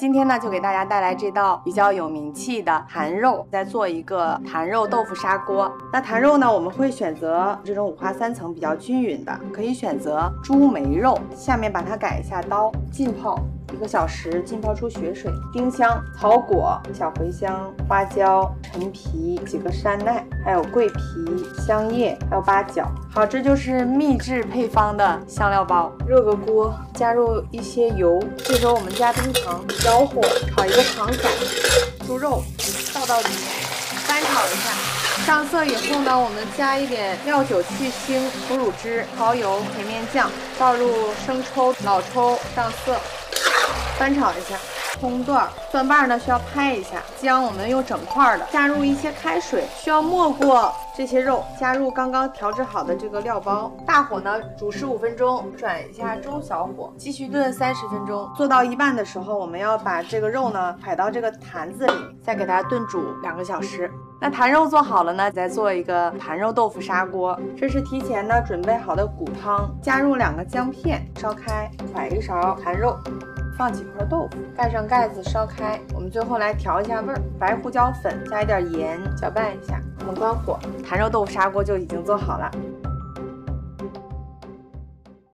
今天呢，就给大家带来这道比较有名气的坛肉，再做一个坛肉豆腐砂锅。那坛肉呢，我们会选择这种五花三层比较均匀的，可以选择猪梅肉。下面把它改一下刀，浸泡一个小时，浸泡出血水。丁香、草果、小茴香、花椒、陈皮、几个山奈，还有桂皮、香叶，还有八角。好，这就是秘制配方的香料包。热个锅，加入一些油，这时候我们加冰糖。小火炒一个糖色，猪肉倒到里面，翻炒一下，上色以后呢，我们加一点料酒、去腥、腐乳汁、蚝油、甜面酱，倒入生抽、老抽，上色，翻炒一下。葱段、蒜瓣呢需要拍一下，姜我们用整块的，加入一些开水，需要没过这些肉，加入刚刚调制好的这个料包，大火呢煮十五分钟，转一下中小火，继续炖三十分钟。做到一半的时候，我们要把这个肉呢摆到这个坛子里，再给它炖煮两个小时。那坛肉做好了呢，再做一个坛肉豆腐砂锅。这是提前呢准备好的骨汤，加入两个姜片，烧开，㧟一勺坛肉。放几块豆腐，盖上盖子烧开。我们最后来调一下味儿，白胡椒粉，加一点盐，搅拌一下。我们关火，坛肉豆腐砂锅就已经做好了。